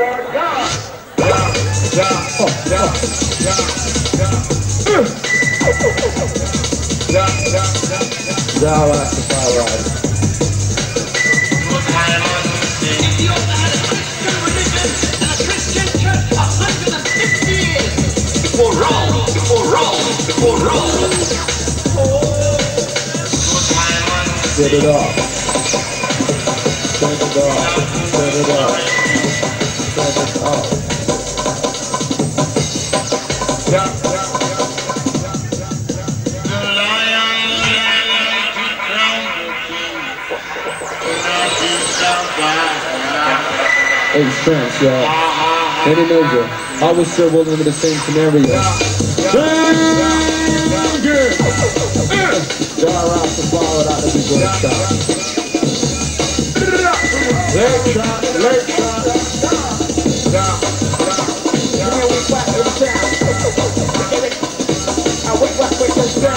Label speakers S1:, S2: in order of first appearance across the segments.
S1: your
S2: Yeah, yeah, yeah, yeah. Yeah, yeah,
S1: Set it off. Set it off. Set it off service of. France, y'all. In major. I was sure we'll live in the same scenario. Danger! Y'all out to follow out of the good. Late shot, late shot. Look at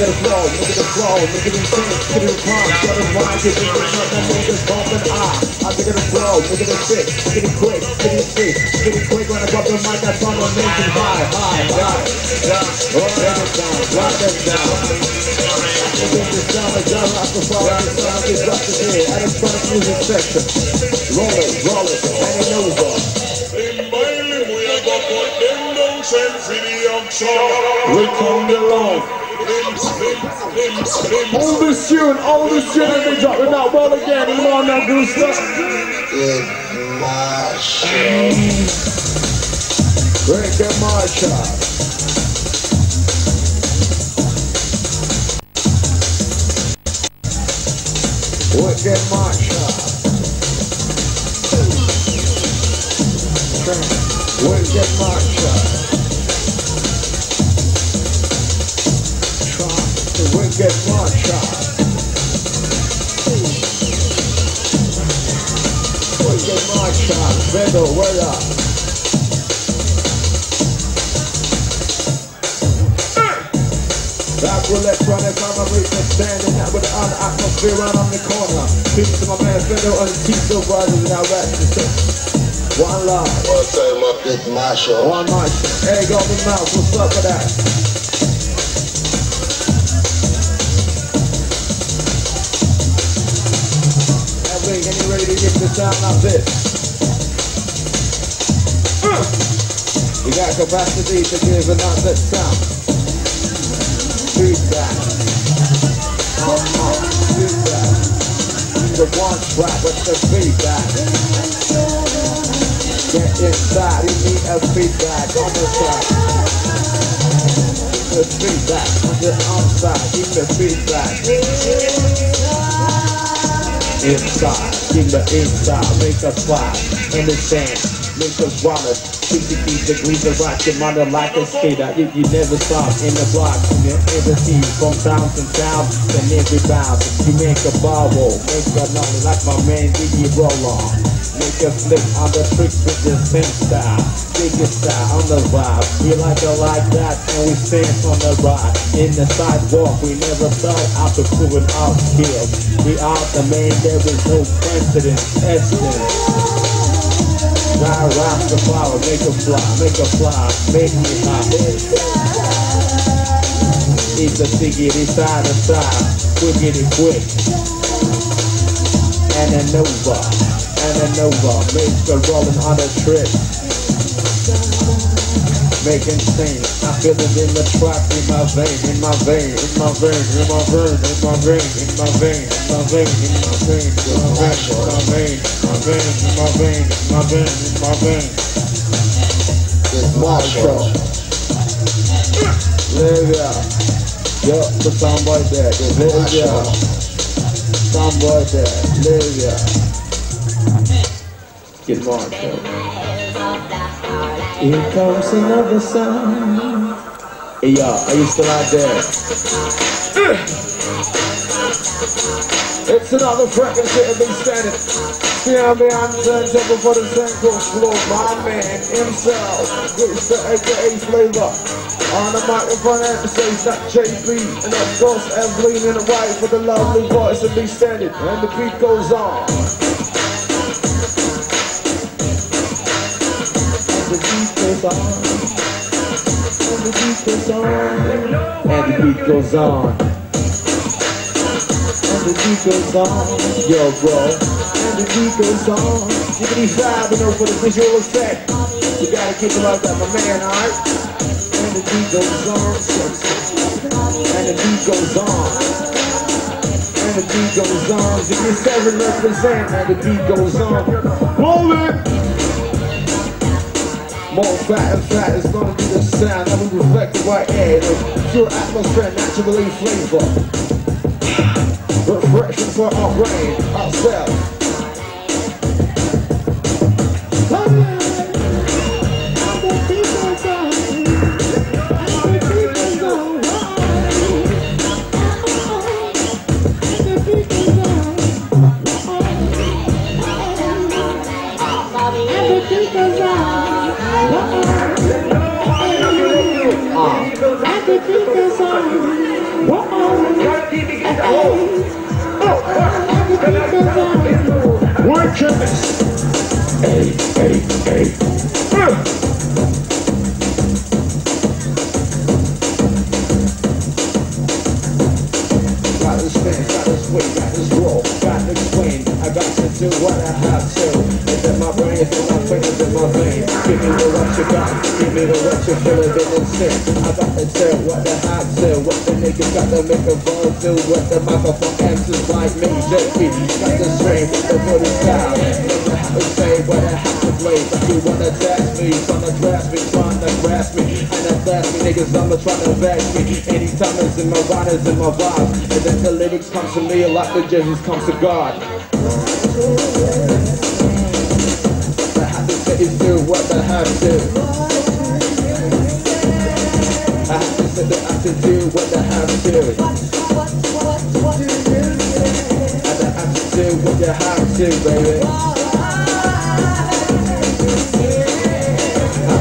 S1: the flow, look at the flow, look at the thing, look at the pump, shut the mind, get the shut the niggas bumping ah. I look at the flow, look at the fit, look at the quick, look at the speed, look at the quick when I drop the mic, that's on the nation high, high, high. Roll it down, rock it down. Look at the sound of Jah Rastafari, the sound is up to here, electronic music section. Roll it, roll it, and it over put them down, for the action. We come the love. All this tune, all this tune that we drop it out well again, come on now do stuff. Break and march out. Wicked March. Train marcha. Wicked marcha. Try wicked marcha. Wicked marcha. Up. Back with electronic, I'm a reason standing out with the other atmosphere on the corner. Peace to my man Fiddle and Tito brothers and our rap One love,
S3: One time up big Marshall.
S1: one mic. Hey, Golden Mouse, what's up with that? Hey, Lee, you ready to give the sound like this? Uh, You got capacity to give an that sound. Feedback. Uh-huh. Feedback. The one track with the feedback. Inside, you need a feedback on the track. The feedback on the outside, give the feedback. Inside, give the inside, make a slide. In the sand, make a wallet. 60 degrees of rock your mother like a skater. You, you never stop in the block. You never see from town to town and every bound. You make a bubble, make a noise like my man Diggy roll. Make a flip on the tricks with the same style. Your style on the vibe. We like it like that and we stand on the ride. In the sidewalk, we never thought out to proving our skills. We are the man, there is no precedent. Essence. Fly, rock the flower, make a fly, make a fly, make me high. Eat the tiggity side to side, quickity quick. And an over, and an over, make the rolling on a trip. Making sing, I feel it in the track, in my vein, in my vein, in my vein, in my vein, in my vein, in my vein, in my vein, in my vein, in my vein, in my vein, in my vein, in my vein, in my vein, in my vein.
S3: Marshall.
S1: Livia. Yo, the sound soundboy there. Livia. Soundboy there. Livia. Get. Here comes another sound. Hey, y'all, are you still out there? It's another frequency to be standing. Stand behind the turntable for the central floor. My man himself, Mr. AKA Flavor. On the microphone and says that JB and of course Evelyn in the right for the lovely voice to be standing. And the beat goes on. And the beat goes on. And the beat goes on and the beat goes on. Yo, bro, and the beat goes on. Giggity vibe, you know, for the visual effect. You gotta keep it like that, my man, alright? And the beat goes on. And the beat goes on. And the beat goes on. Giggity 7 represent, and the beat goes on. Roll it! More fat and fat is gonna be the sound. That will reflect white air, pure atmosphere, naturally flavor refreshing for our brain, ourselves. Hey, hey, hey. Do what I have to. It's in my brain, it's in my it's in my vein. Give me the what you got, give me the what you feel, it in sick. I got to tell what I have to, what the niggas got to make a ball do, what the microphone answers like me, JP. Got the strain, the booty style. Never have to say what I have to play, but you wanna test me, tryna grasp me, tryna grasp me, and I blast me, niggas, I'ma tryna back me. Anytime it's in my rhymes, in my vibes, and then the lyrics come to me like the Jesus comes to God. To do what I have to. I have to I do what I have to. I have to do what you have to, baby.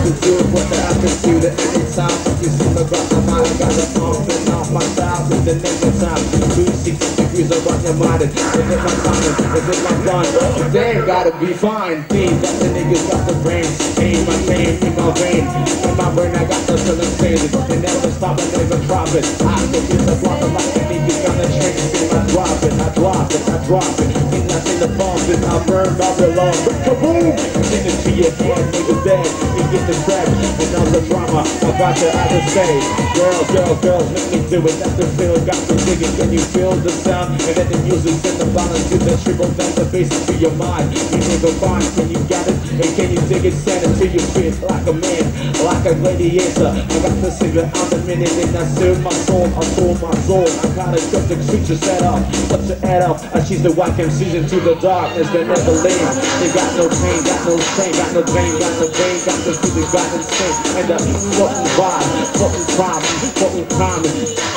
S1: To do what I have to at any time. You see my grab my mind, I got the pumping off my style with the nigga time. 360 degrees around your mind. Is it my timing? Is it my gun? Today gotta be fine. Team, that the niggas got the brain. Aim my pain in my vein. In my brain, I got the feeling stages. And never stop and never drop it. I look in the block, like the niggas got the change. I drop it, I it, I drop it. Think that's in the bomb, then I burn Babylon. Kaboom! Send it to your head, nigga dead. You get the track, another drama. I got to either say, girls, girls, girls, let me do it. That's the feel, got to dig it. Can you feel the sound? And then the music, in the balance to the triple, down the bass to your mind. You nigga fine, can you get it? And can you dig it? Stand it to your feet like a man, like a gladiator. I got the cigarette on the minute and I serve my soul, I sold my soul. I got a cryptic creature set up, but to add up, I choose the white incision to the darkness that never leaves. They got no pain, got no strain, got no drain, got no pain, got no feeling, got insane. And the floating vibe, floating crime, floating crime.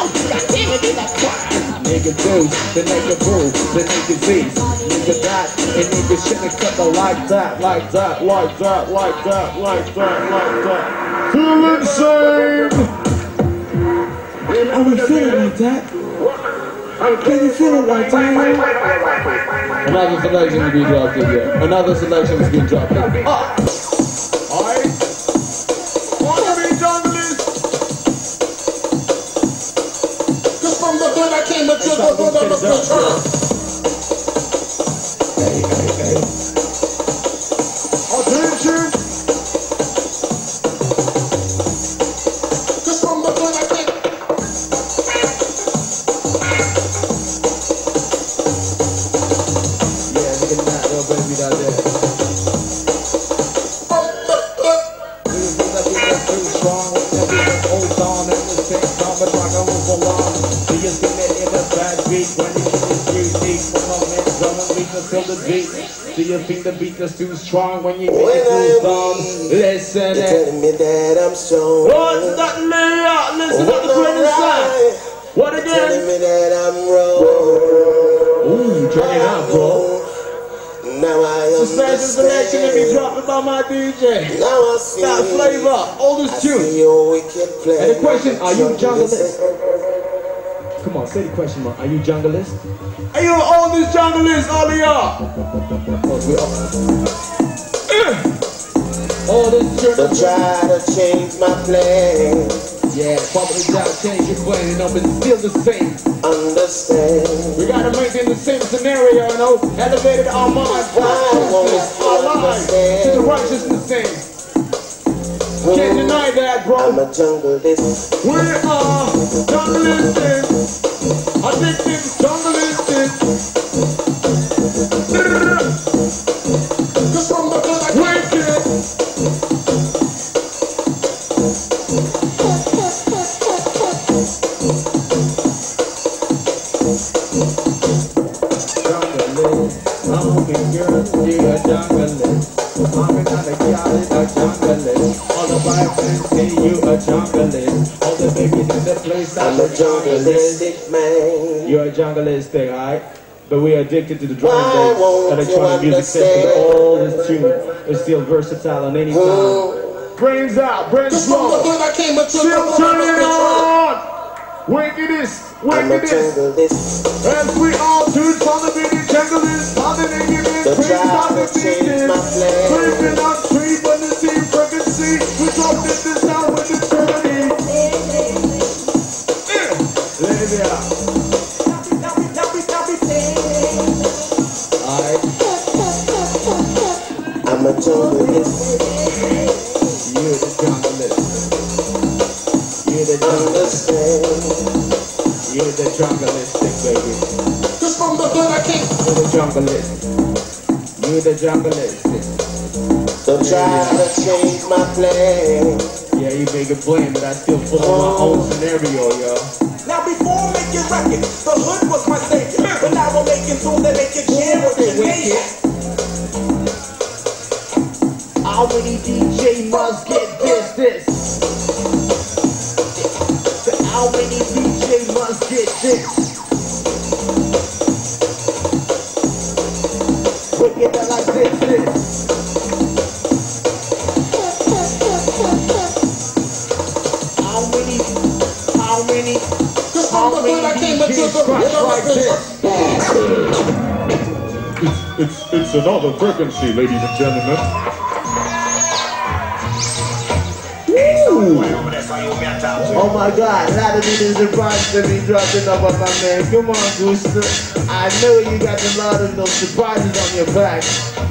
S1: Oh, God damn it, that's crime nigga do, the nigga boo, the nigga Z's, nigga that, and nigga shouldn't cut the like that, like that, like that, like that, like that, like that. Feel insane! We feeling like that? Can you feel it like that? Another selection to be dropped in here. Another selection to be dropped in. Oh. Hey, weakness too strong when you
S3: when make
S1: it too
S3: strong.
S1: Listen,
S3: you're telling me that I'm strong.
S1: What's that man? Listen to the greatest
S3: right.
S1: song.
S3: What
S1: again?
S3: You're telling me that I'm wrong.
S1: Ooh, turn it up, bro. Now I understand.
S3: Now I see.
S1: That flavor,
S3: all
S1: this tune. And the question, are you jungle Come on, say the question, man. Are you junglist? Are you oldest junglist, all of y'all? Oh, we all. Oldest
S3: So
S1: junglist.
S3: try to change my plan.
S1: Yeah, probably down, change your plan, you know, but it's still the same.
S3: Understand.
S1: We gotta maintain the same scenario, you know, elevated our minds, consciousness, our lives to the righteousness same. Can't deny that, bro.
S3: I'm a jungleist.
S1: We are uh, jungleistic, addicted jungleistic. I'm a
S3: jungleistic man.
S1: You're a junglist thing, eh, alright? But we are addicted to the drum and bass, electronic music system, all this tune is still versatile on any time. Brains out, brains
S3: Cause from the
S1: flow.
S3: good I came a
S1: Still turning on. Wickedest,
S3: I'm a
S1: wickedest.
S3: jungleist.
S1: As we all the video junglist, on the nakedness,
S3: So
S1: praise
S3: try
S1: on the
S3: to change my
S1: business.
S3: plan.
S1: Creeping on tree, but the same frequency. We drop this this you're the junglist. You're the junglist. You're the junglistic, baby.
S3: Cause from the good I came.
S1: You're the junglist. You're the junglistic.
S3: So try to change my plan.
S1: Yeah, you make a blame, but I still follow my own scenario, yo.
S4: Now before making records, the hood was my savior. But now we're making tunes that make you jam with your neighbor.
S1: Another frequency, ladies and gentlemen. Oh my god, a lot of me is surprised to be dropping up on my man. Come on, Gusta. I know you got a lot of those surprises on your back.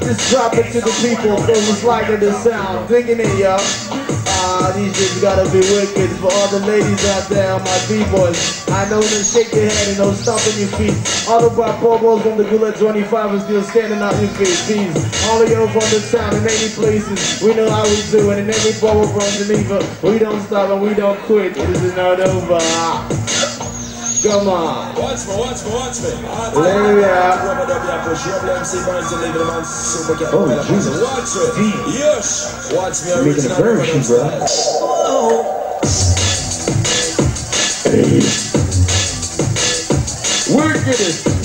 S1: Just drop it to the people so it's like the sound. Digging it, y'all. These just gotta be wicked for all the ladies out there, my B-boys. I know them shake your head and don't stomp on your feet. All of our promos from the Gula 25 are still standing out your feet. Please, all of y'all from the town in any places, we know how we do it. In every borough from Geneva, we don't stop and we don't quit. This is not over. Come on.
S5: Watch me, watch me, watch me.
S1: Let me out.
S5: Rubber dub, yeah, push your blame, see, burn to leave the man super cat.
S1: Oh, Jesus.
S5: Watch me. Yes. Watch me,
S1: Making a version, bro.
S5: dub style.
S1: Wickedest. I'm a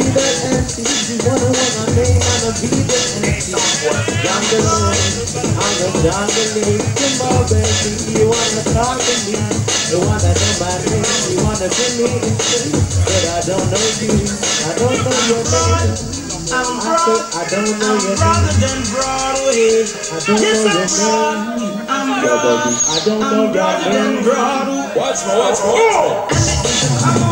S1: that auntie. You wanna want my name, be the auntie. Junglist, I'm a junglist. Come on, baby, you wanna talk to me. You wanna know my name, you wanna bring me. But I don't know you, I don't know your name.
S4: I'm
S1: said, I don't know
S4: I'm
S1: your name.
S4: Broadway.
S1: I don't
S4: Yes,
S1: know
S4: I'm
S1: your name.
S4: I'm broad,
S1: I don't know
S4: I'm
S1: your
S4: broader than
S1: name.
S4: Broadway.
S5: Watch me, watch me, watch me.
S4: Come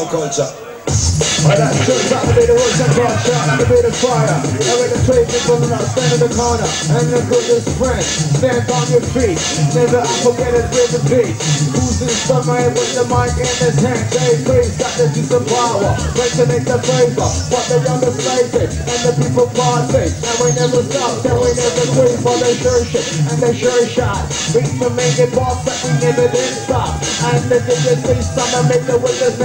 S4: and
S5: culture.
S1: Alright, that's just out to be the roots and culture, out to be the fire. And when the trade is coming up, stand in the corner. And the goodest friend, stand on your feet. Never forget it with the beat. In summer with the mic in his hand? They face got to do some power. Break make the flavor. But the youngest slated and the people party. And we never stop, and we never quit for the sure shit. And the sure shot. We to make it boss that we never did stop. And the digits say summer make the witness.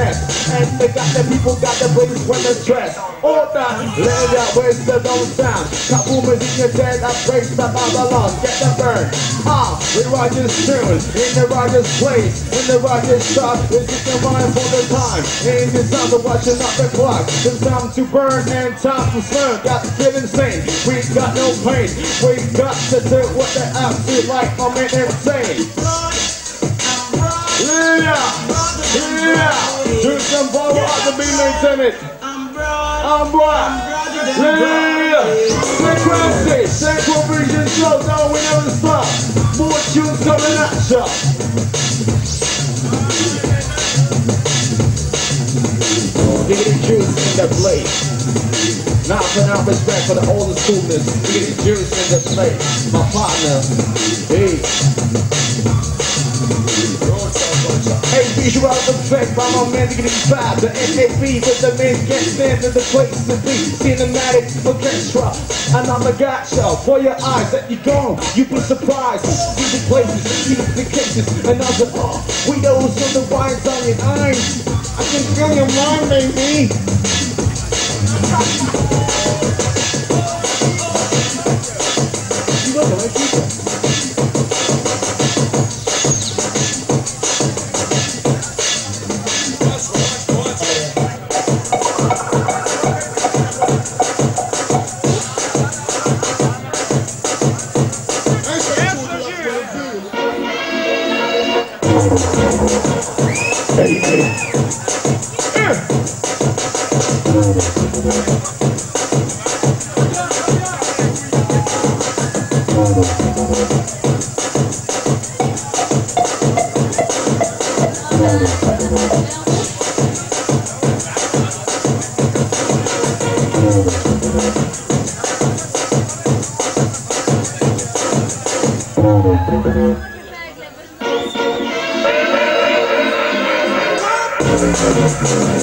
S1: And they got the people got the brains when the stress. All that, let that waste the don't sound. Couple in your dead, I breaks the Babylon. Get the burn. Ah, we Rogers tune in the Rogers place. In the Rogers shop, it's just a mind for the time. Ain't the time to watching up the clock. It's time to burn and time to burn. Got to get insane. We got no pain. We got to do what the F feel like. I'm in insane. Yeah, yeah. Do some power to be maintained.
S4: I'm broad,
S1: I'm what? Yeah. Synchronicity, Central Vision Show, no, we never stop. More tunes coming at ya. Diggity juice in the place. Now put out respect for the older schoolness. Diggity juice in the place. My partner. Hey.
S5: Culture.
S1: Hey, visual effect by my man Diggity Vibe. The NAB with the men get stand in the place to be. Cinematic orchestra. And I'm a gotcha for your eyes that you go. You be surprised. See the places, see the cases. And I other, oh, we those on the wines on your eyes. I can feel your mind, baby.
S6: There's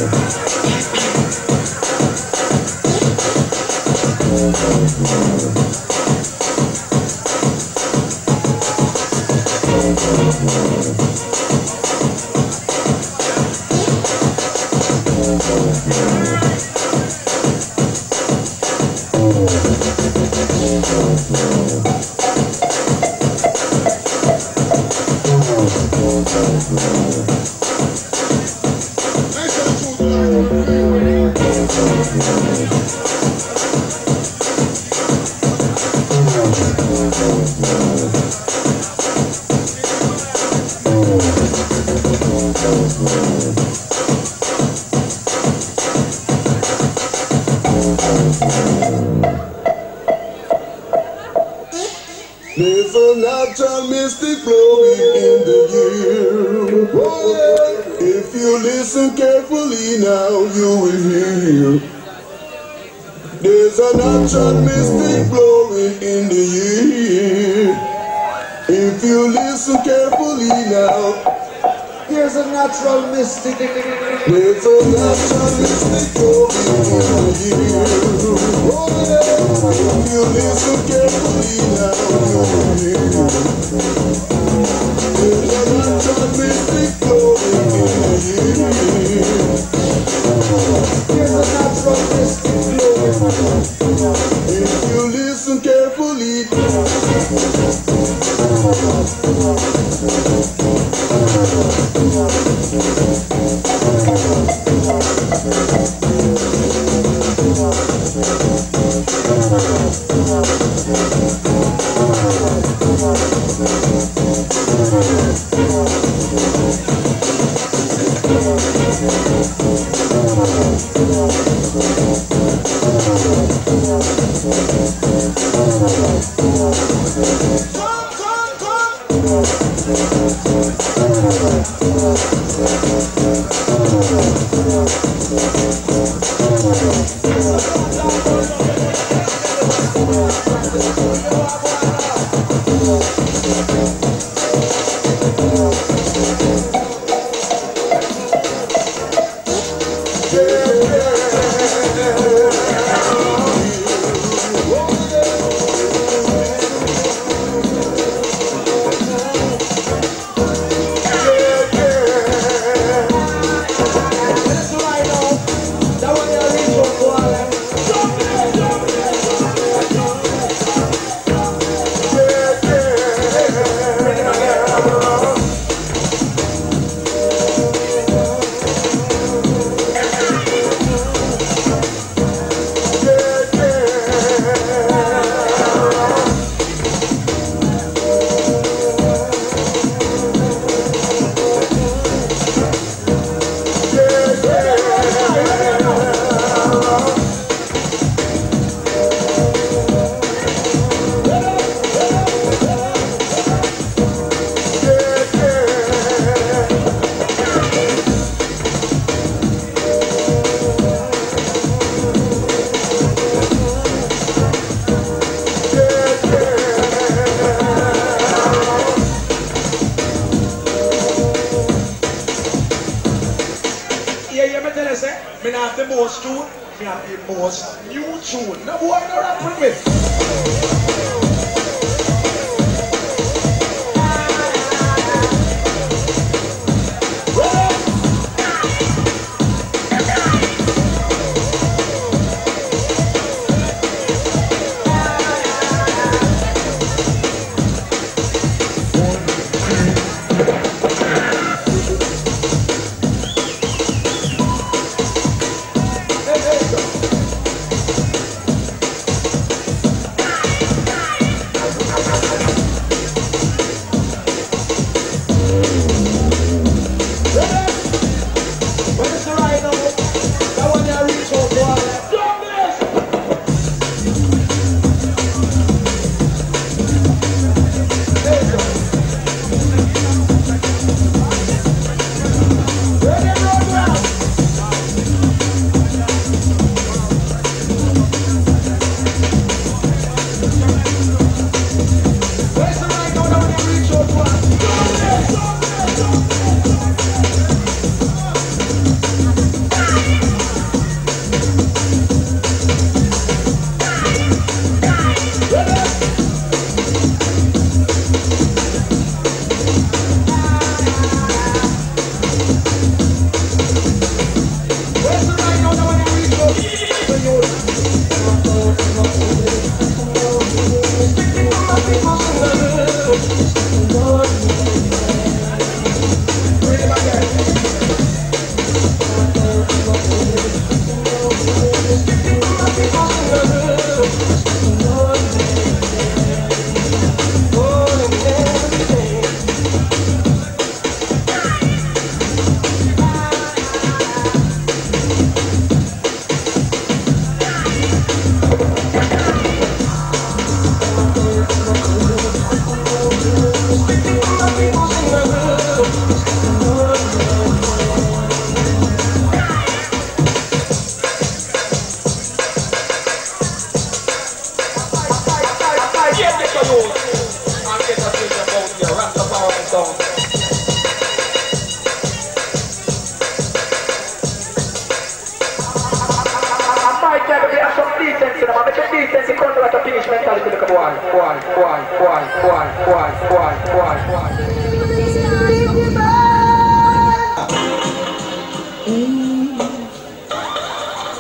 S6: Natural mystic blowing in the air. If you listen carefully now,
S1: There's a natural mystic.
S6: there's a natural mystic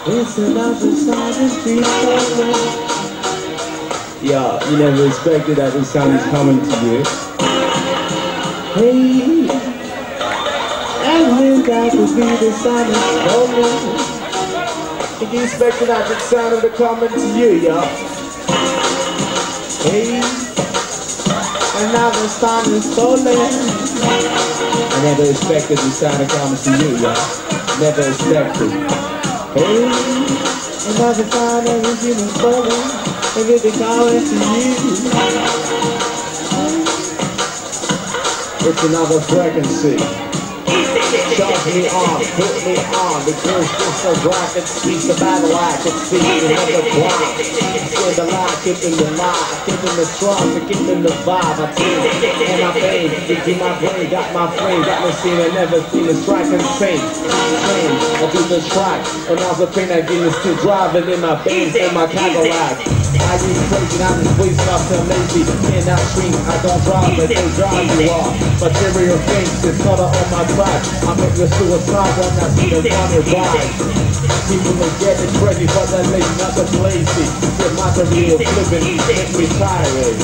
S7: It's
S1: enough Yeah, you never expected that this sound is coming to you. Hey, and when that would be the sound is coming. You expected that this sound would be coming to you, yeah. Hey, another now time is stolen. I never expected to sign a promise to you, y'all. Never expected. Hey, another now the time is being stolen. And get the calling to you. It's another frequency. Shove me on, put me on, because it's a rock that speaks the battle I can see block. Still the lie, keeping the lie, keeping the strong, keeping the vibe. I feel in my vein, into my brain, got my frame, got me seen and never seen a strike and. Sing, I do the track, and all the pain I get is still driving in my veins, in my Cadillac. I use crazy, I'm just waste off to lazy. Cannot scream, I don't drive, but they drive you off. Material things, it's not on my track. I make the suicide when I see the money rise. People are getting crazy, but they're lazy, not the lazy. The material flipping, make me tired.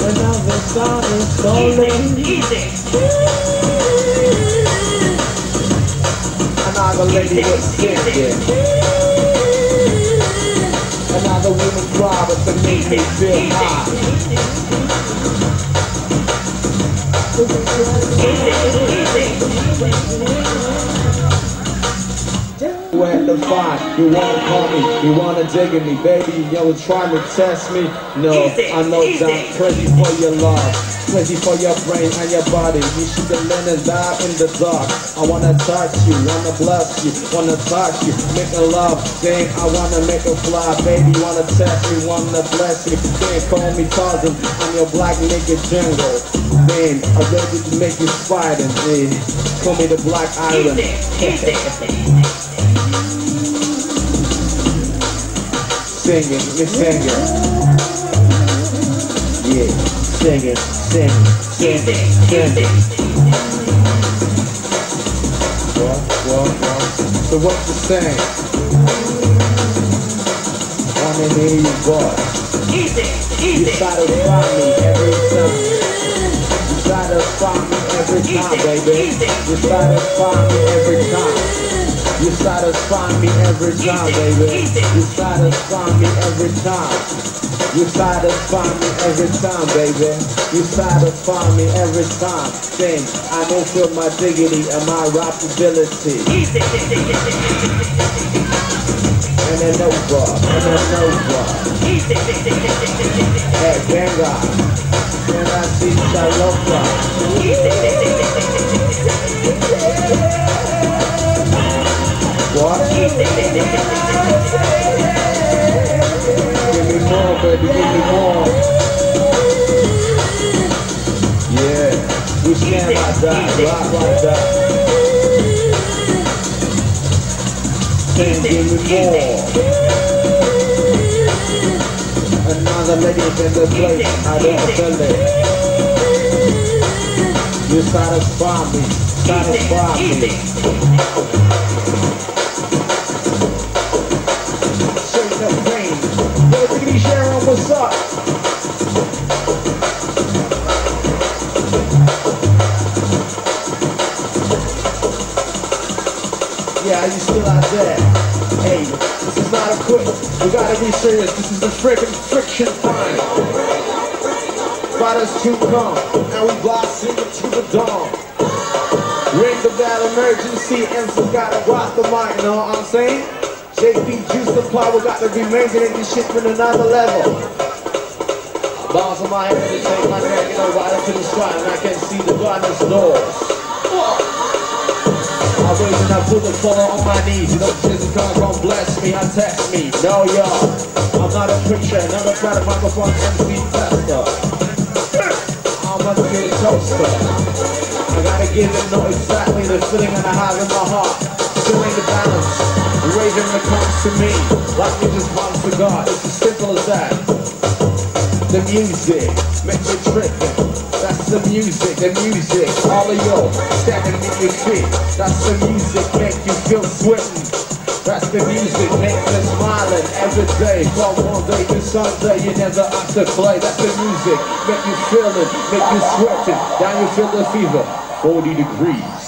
S1: Another song is calling. Another lady was singing. To make me feel high. Where to find? You wanna call me? You wanna dig at me, baby? You trying to test me? No, I know that I'm crazy for your love, crazy for your brain and your body. You should learned and die in the dark. I wanna touch you, wanna bless you, wanna touch you, make a love thing. I wanna make a fly, baby. Wanna test me, wanna bless me. Then call me cousin. I'm your black naked jungle. Man, I'm ready to make you spider, man. Call me the Black Iron. singing, me singing. Yeah, singing, singing, singing, singing. What, what, what? So what you saying? Wanna hear you voice. You satisfy me every time. You satisfy me every time, baby. You satisfy me every time. You satisfy me every time, baby. You satisfy me every time. You satisfy me every time, baby. You satisfy me every time. Then I don't feel my dignity and my rapability. And then over, and then over. Hey, venga. And I see Shaloka. What? More, baby, give me more. Yeah, we stand like that, rock like that. Say, give me more. Another lady in the place, I don't feel it. You satisfy me, satisfy me. Quit. We gotta be serious. This is the freaking friction time. Fighters to come, and we blossom to the dawn. Ring the bell, emergency, and gotta rock the mic, you know what I'm saying? JP Juice Supply, we got to be making this shit from another level. Bounce on my head and take my neck, you know, right up to the sky, and I can see the darkness doors. I raise and I put the fall on my knees. You know, Jesus God gon' bless me, I test me. No, y'all. I'm not a preacher, not a proud microphone MC tester. I'm a good toaster. I gotta give it, know exactly the feeling that I have in my heart. Feeling the balance, the raven that comes to me. Like me just bounce to God. It's as simple as that. The music make me trippin'. That's the music, the music. All of yo standing in your feet. That's the music make you feel sweating. That's the music make you smiling every day. From one day to Sunday, you never have to play. That's the music make you feel it, make you sweating. Now you feel the fever, 40 degrees.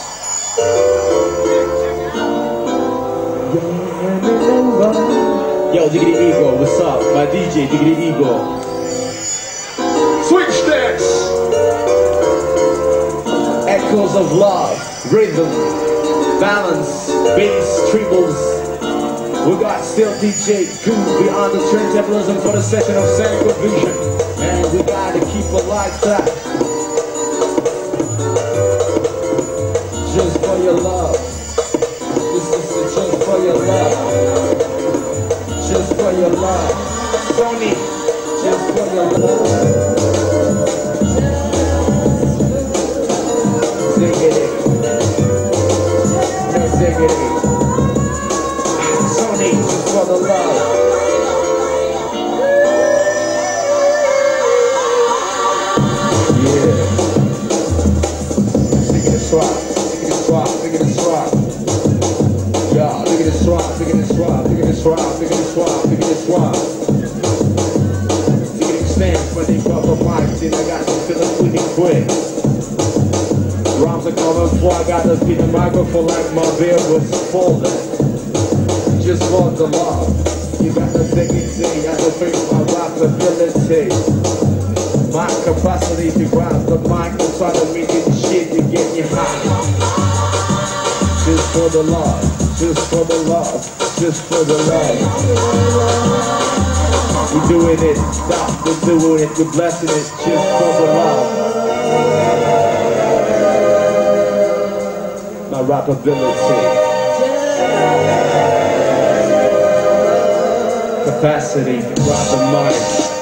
S1: Yo, Diggity Ego, what's up? My DJ, Diggity Ego. Because of love, rhythm, balance, bass, trebles. We got still DJ Goo beyond the turntablism for the session of Synchrovision. And we gotta keep it like that. Just for your love. This is just for your love. Just for your love. Sony, just for your love. Rock. Look at this rock. Look at this rock. Yeah, look at this rock. Look at this rock. Look at this rock. Look at this rock. Look at this rock. Look at when they drop a mic. Then I got to feel it pretty quick. Rhymes are coming before I got to beat the microphone like my beard was falling. Just for the love. You got you got to think my rap ability. My capacity to grab the mic and try to shit to get you high. Just for the love, just for the love, just for the love. We're doing it, stop, we're doing it, we're blessing it, just for the love. My rapability. Capacity to grab the mic.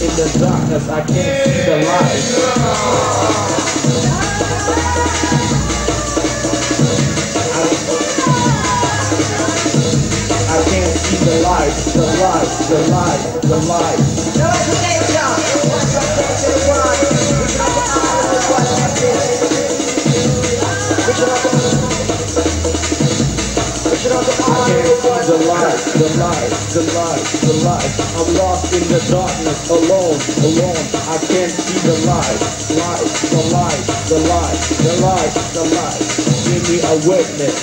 S1: in the darkness. I can't see the light. I can't see the light, the light, the light, the light. I can't see the light, the light, the light, the light. The light, the light. I'm lost in the darkness, alone, alone. I can't see the light, the light, the light, the light, the light. Give me a witness.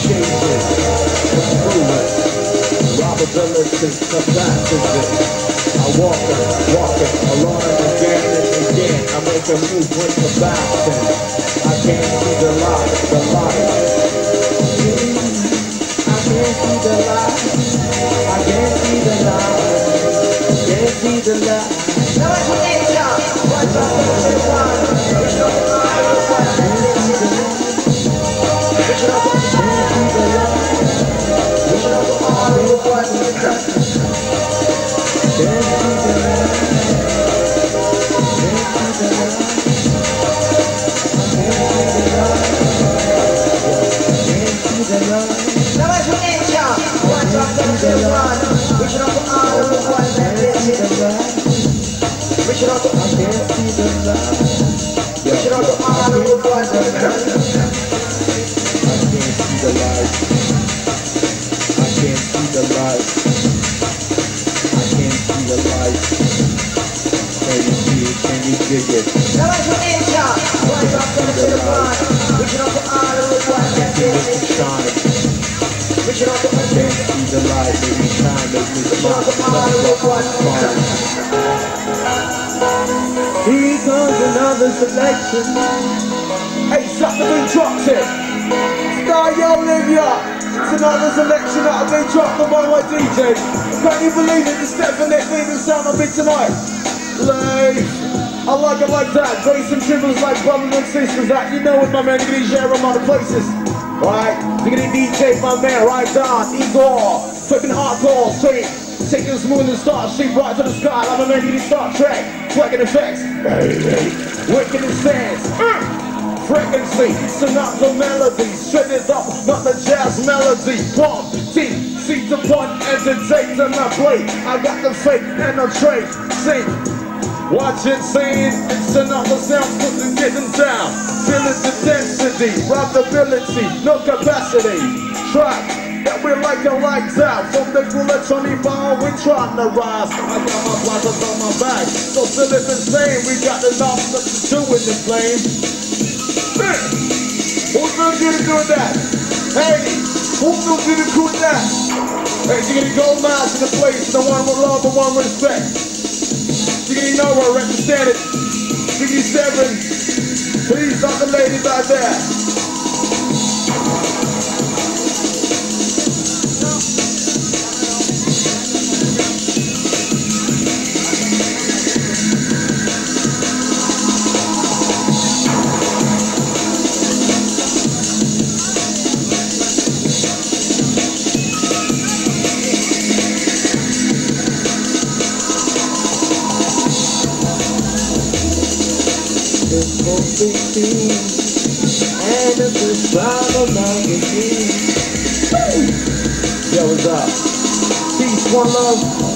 S1: Change it, improve it. Probability. I walk it, walk it, alone again and again. I make a move with the basket. I can't see the light, the light. I can't Here comes another selection. Hey, something been dropped it. Star Yo Olivia. It's another selection that I've been dropped by my DJ. Can you believe it? It's definitely the sound of it tonight. Like, I like it like that. Bass and tribbles like brothers and sisters. That you know with my man, you share them other places. Right? Gonna DJ my man, right down. Igor, flipping hardcore, straight. Taking smooth and start shape right to the sky. I'm a man, you Star Trek. Flagging effects. Wicked and stands. Frequency, sonata melody, straight it up, not the jazz melody. One, T, see the point, hesitate to not play. I got the fake and the trade, sing. Watch it sing, it's another sound, putting getting down. Feeling the density, rockability, no capacity. Track that we like the lights out. From the cool electronic bar, we trying to rise. I got my blinders on my back, so it the same. We got enough to do in the flame. Who's gonna doing that? Hey, who's gonna doing that? Hey, you gonna go miles in the place, the one with love, the one with respect. You gonna know where represent it. 67. Please, all the ladies out there. And it's the sound of magazine. Yo, what's up? Peace, one love.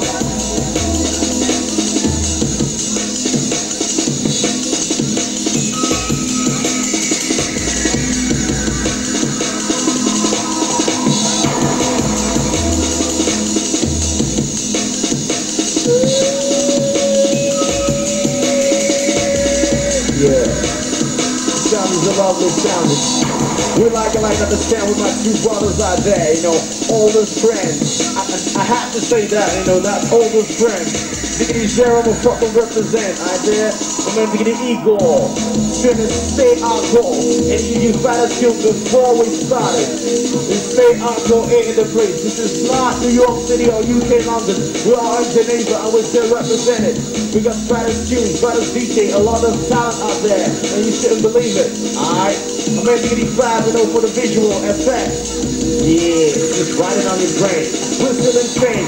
S1: Is sound. We like it like understand with my two brothers out there, you know, oldest friends. I, I, have to say that, you know, that's oldest friends. Diggity Zero will fucking represent, I there. Remember Diggity Igor. Finna stay out goal. And you use battlefield before we started. We stay out goal in the place. This is not New York City or UK London. We are in Geneva we're still represented. We got Spanish tunes, Spanish DJ, a lot of talent out there, and you shouldn't believe it. Alright? I'm gonna five, know, for the visual effects. Yeah, just it on your brain. Whistle and sing.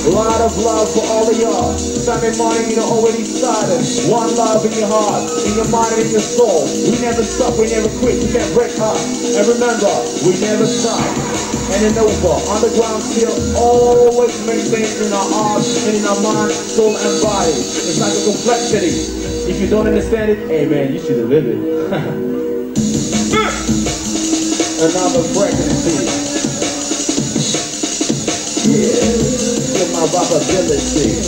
S1: A lot of love for all of y'all. Sunday morning, you know, already started. One love in your heart, in your mind, and in your soul. We never stop, we never quit, we can't break up. And remember, we never stop. And in over, underground still always maintained in our heart and in our mind, soul, and body. It's like a complexity. If you don't understand it, hey man, you should live it. Another frequency. Yeah, with my robability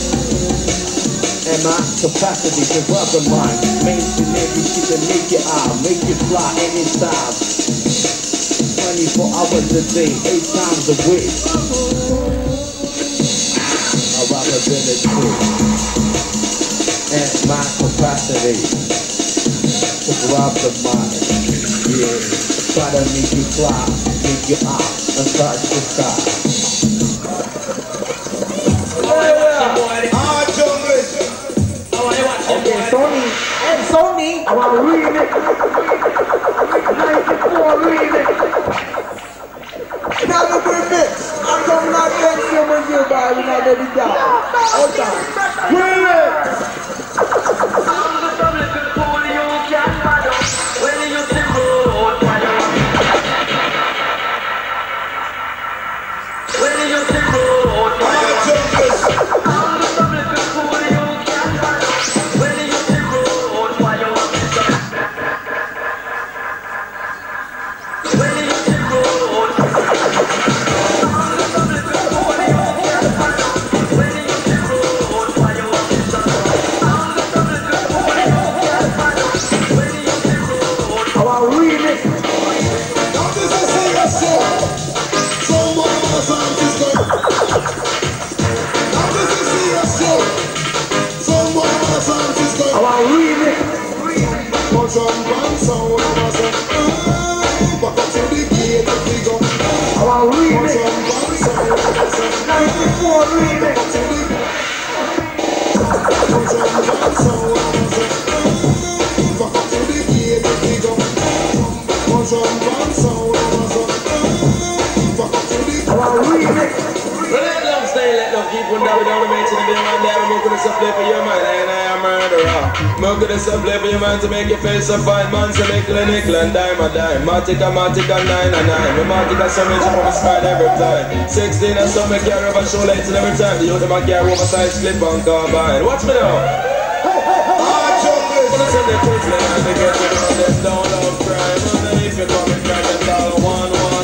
S1: and my capacity to mind. Maintain every shit to make it out, make it fly anytime. 24 hours a day, 8 times a week. My robability and my capacity to rub the mind. Yeah, try to make you fly, make you out, and sky.
S5: Ah, jungle.
S1: Okay, Sony. Hey, Sony. I want to remix. 94 remix.
S5: Now the remix.
S1: I'm coming out next year with you, guys. We're not ready down.
S5: To make face so fine, man. So and nickel and dime a dime. Matica, Matica, nine and nine. The Matica, so much from a smile every time. 16 and some make carry over show late and every time. The youth them a carry oversized slip on carbine. Watch me now. Gonna send the kids and get you on them down love crime. And if you come and try to call 119, medication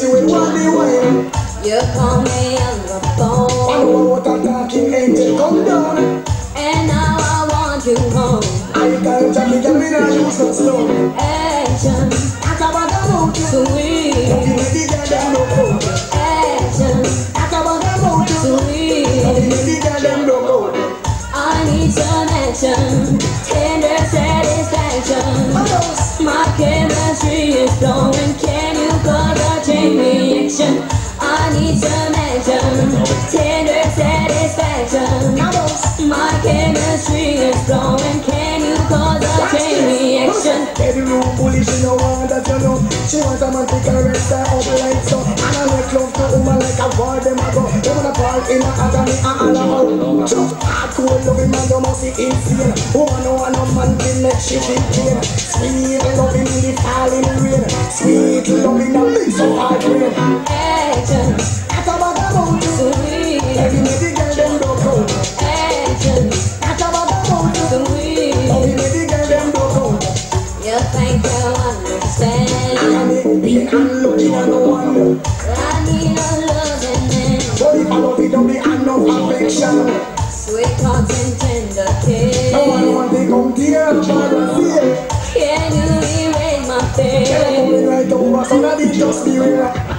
S8: joke when she will want the wine.
S9: You call me on the
S8: I
S9: phone,
S8: know what I'm talking, angel, come down.
S9: and now I want you home.
S8: I can't tell me, girl, me not use no slow.
S9: Action,
S8: That's about the mood. Tell
S9: sweet.
S8: me, baby, girl, them no go.
S9: Action,
S8: That's about the mood. Tell me,
S9: sweet.
S8: baby, girl, them no go.
S9: I need some action, I need some action, tender satisfaction. My chemistry is flowing. Can you cause a chain reaction?
S8: Baby room she no want that you know She wants a man to caress her up like so make love to woman like a war them a go. Woman a part in a agony a out Just hardcore loving man you must be insane. Woman no want no man to make she feel pain. Sweet loving in the falling rain. Sweet loving that makes so hard rain.
S9: Action,
S8: That's about the mood
S9: sweet.
S8: Affection
S9: sweet thoughts and tender
S8: one
S9: kiss.
S8: want come here and see
S9: Can you erase my
S8: right over, so that it just be real.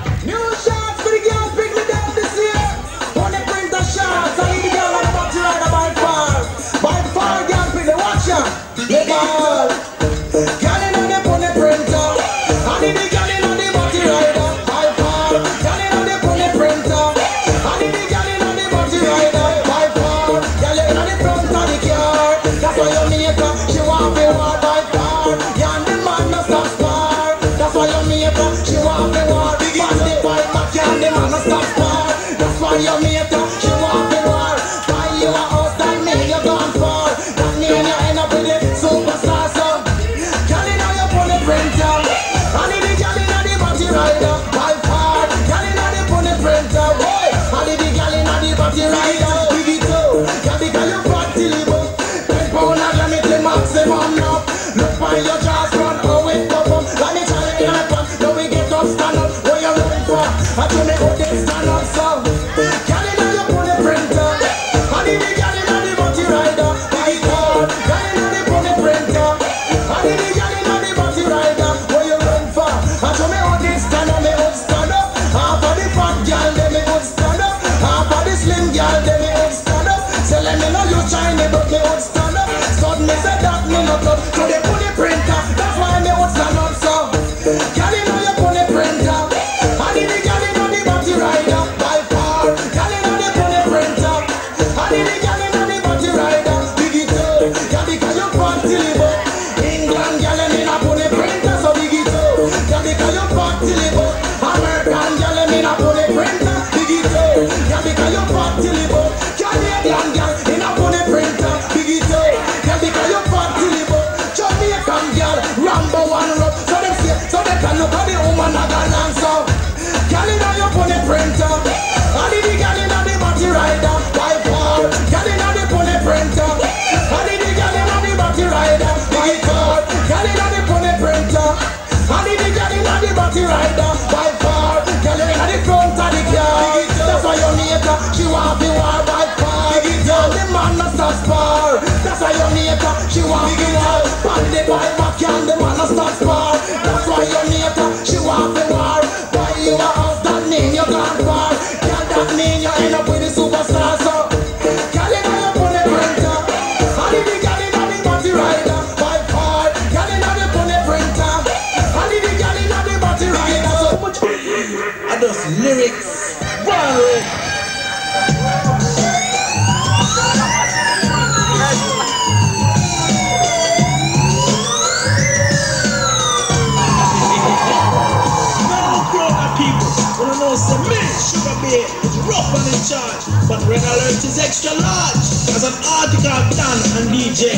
S10: Sugar is rough on in charge, but Red Alert is extra large. As an article done and DJ.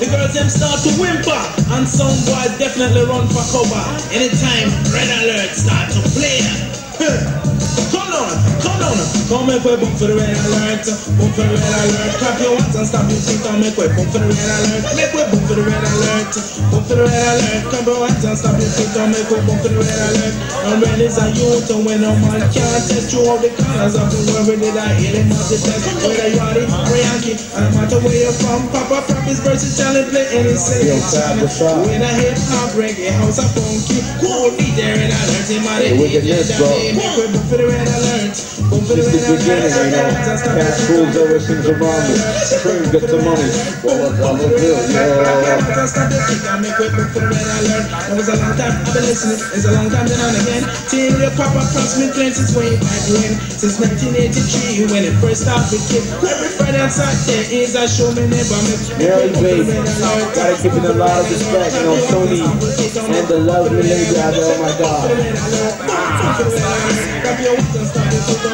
S10: The girls them start to whimper and some boys definitely run for cover anytime Red Alert start to play. Come come come make way book for the red alert, book for the red alert. Clap your hands and stop your feet and make way book for the red alert, make way book for the red alert, book for the red alert. Clap your hands and stop your feet and make way book for the red alert. And red is a youth and when no man can't test you all the colors of the world, where did I hear them out the test? Whether you are the or Yankee, and no matter where you're from, Papa Prop is and play any city. When I hip hop, reggae, house, or funky, cool be there and alert him on the
S7: wickedness, bro.
S10: Make way book for the red alert, for the
S7: beginning, you know. Cash rules everything's around me. Cream get the money. Was all the good, yo?
S10: It was a long time I've been listening. It's a long time then and again. Team your papa comes me since way back when. Since 1983 when it first started Kid. Every Friday and Saturday is a show me never miss.
S7: Mary baby, gotta give it a lot of respect, you know, Tony and the lovely lady out there, oh my god.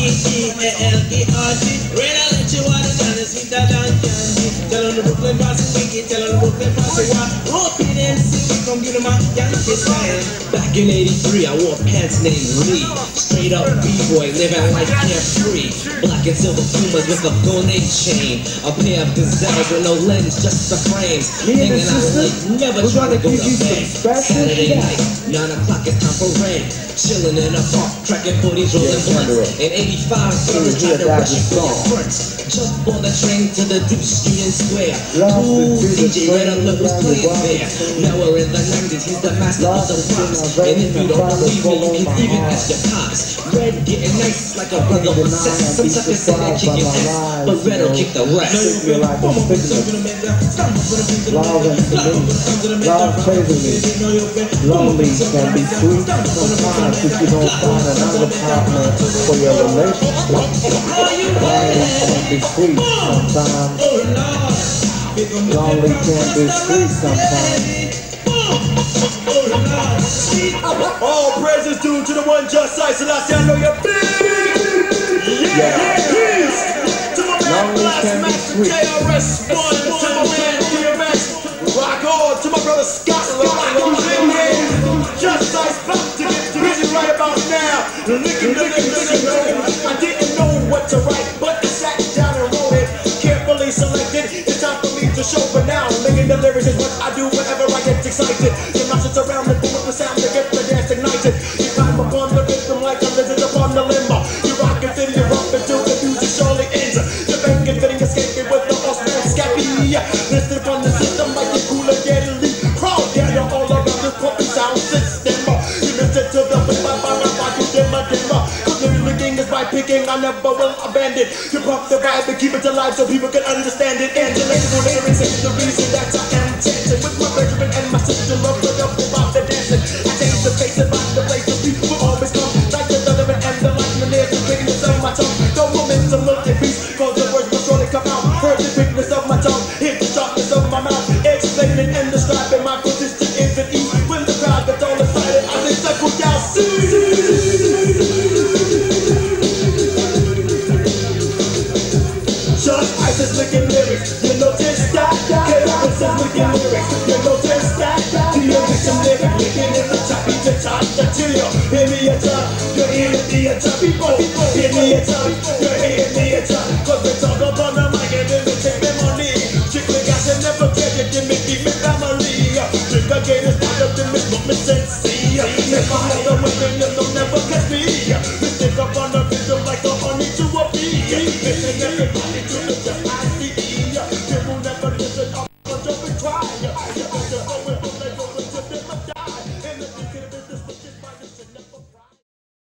S10: And and Back in 83 I wore pants named Lee Straight up B-boy living life carefree Black and silver Pumas with a gold-named chain A pair of gazelles with no lens just the frames
S7: and
S10: Hanging out late Never
S7: we're
S10: to go to bed Saturday night Nine o'clock it's time for rain Chilling in a park, cracking 40s, rolling blunts. In 85, fellas
S7: hear
S10: tried to rush you for
S7: song.
S10: your fronts. Jump on the train to the Union Square. Ooh,
S7: it to the
S10: DJ Red Alert was playing there. Now we're in the 90s, he's the master of the
S7: it to
S10: rocks.
S7: my
S10: And if you don't believe me, you can even ask your pops. Red getting nice like a brother
S7: can't
S10: with
S7: deny
S10: sex. Some suckers say kicking
S7: by my
S10: ass, but
S7: you
S10: Red will
S7: know.
S10: kick the rest.
S7: Took me like a sickness. Love and me. Love crazy Lonely can be sweet sometimes if you don't find another partner for your relationship. Be sweet sometimes. Lonely can be sweet sometimes.
S11: All praises due to the one just size Selassie. I know you're big. Yeah. To my man Blast
S7: can be
S11: Master
S7: sweet.
S11: KRS One. To my man DMX. Rock on. To my brother Scott. Just size back to get to right about now. Licking I didn't know to write, but the sat down and wrote it. Carefully selected, it's time for me to show, but now making the lyrics is what I do whenever I get excited. So but will abandon. You pump the vibe and keep it alive so people can understand it. And the next one the reason that time.